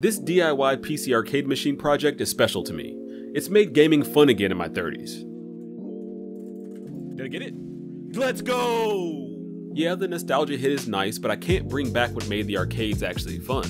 This DIY PC arcade machine project is special to me. It's made gaming fun again in my 30s. Did I get it? Let's go! Yeah, the nostalgia hit is nice, but I can't bring back what made the arcades actually fun.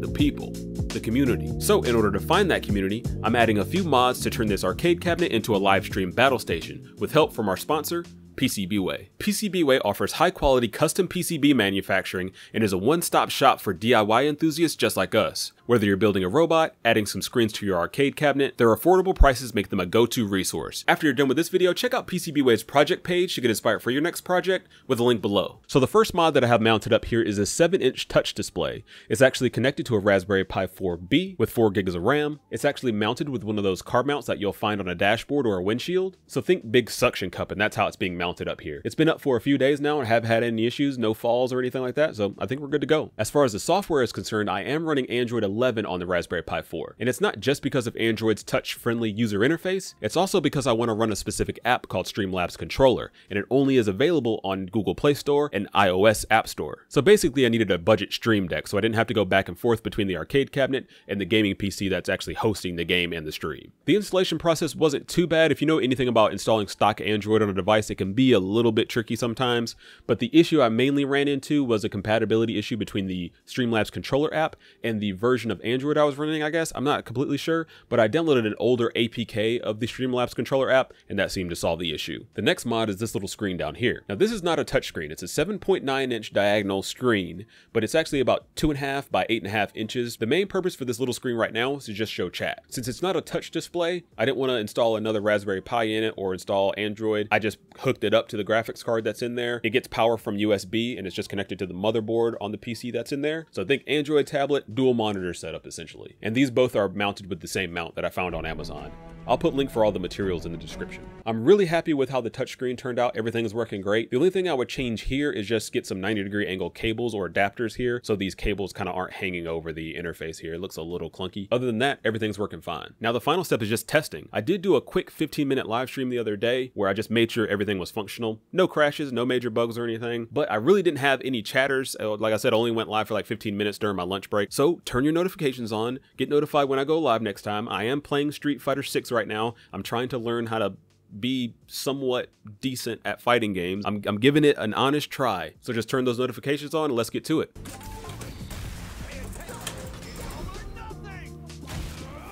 The people, the community. So in order to find that community, I'm adding a few mods to turn this arcade cabinet into a live stream battle station, with help from our sponsor, PCBWay. PCBWay offers high quality custom PCB manufacturing and is a one stop shop for DIY enthusiasts just like us. Whether you're building a robot, adding some screens to your arcade cabinet, their affordable prices make them a go-to resource. After you're done with this video, check out PCBWay's project page to get inspired for your next project with a link below. So the first mod that I have mounted up here is a 7-inch touch display. It's actually connected to a Raspberry Pi 4B with 4 gigs of RAM. It's actually mounted with one of those car mounts that you'll find on a dashboard or a windshield. So think big suction cup and that's how it's being mounted up here. It's been up for a few days now and have had any issues, no falls or anything like that, so I think we're good to go. As far as the software is concerned, I am running Android 11 on the Raspberry Pi 4. And it's not just because of Android's touch-friendly user interface, it's also because I want to run a specific app called Streamlabs Controller, and it only is available on Google Play Store and iOS App Store. So basically I needed a budget Stream Deck, so I didn't have to go back and forth between the arcade cabinet and the gaming PC that's actually hosting the game and the stream. The installation process wasn't too bad. If you know anything about installing stock Android on a device, it can be a little bit tricky sometimes, but the issue I mainly ran into was a compatibility issue between the Streamlabs controller app and the version of Android I was running, I guess. I'm not completely sure, but I downloaded an older APK of the Streamlabs controller app, and that seemed to solve the issue. The next mod is this little screen down here. Now, this is not a touchscreen. It's a 7.9 inch diagonal screen, but it's actually about 2.5 by 8.5 inches. The main purpose for this little screen right now is to just show chat. Since it's not a touch display, I didn't want to install another Raspberry Pi in it or install Android. I just hooked it up to the graphics card that's in there. It gets power from USB and it's just connected to the motherboard on the PC that's in there. So I think Android tablet, dual monitor setup essentially. And these both are mounted with the same mount that I found on Amazon. I'll put link for all the materials in the description. I'm really happy with how the touchscreen turned out. Everything is working great. The only thing I would change here is just get some 90 degree angle cables or adapters here so these cables kind of aren't hanging over the interface here. It looks a little clunky. Other than that, everything's working fine. Now the final step is just testing. I did do a quick 15 minute live stream the other day where I just made sure everything was functional. No crashes, no major bugs or anything, but I really didn't have any chatters. Uh, like I said, only went live for like 15 minutes during my lunch break. So turn your notifications on, get notified when I go live next time. I am playing Street Fighter 6 right now. I'm trying to learn how to be somewhat decent at fighting games. I'm, I'm giving it an honest try. So just turn those notifications on and let's get to it.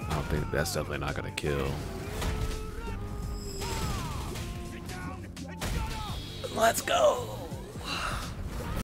I don't think that's definitely not gonna kill. Let's go.